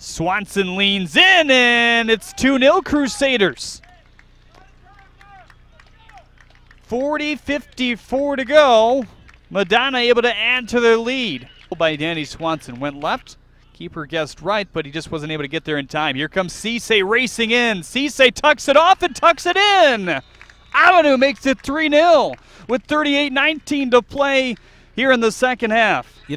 Swanson leans in, and it's 2 0 Crusaders. 40 54 to go. Madonna able to add to their lead. By Danny Swanson. Went left. Keeper guessed right, but he just wasn't able to get there in time. Here comes Cisse racing in. Cisse tucks it off and tucks it in. Avenue makes it 3 0 with 38 19 to play here in the second half.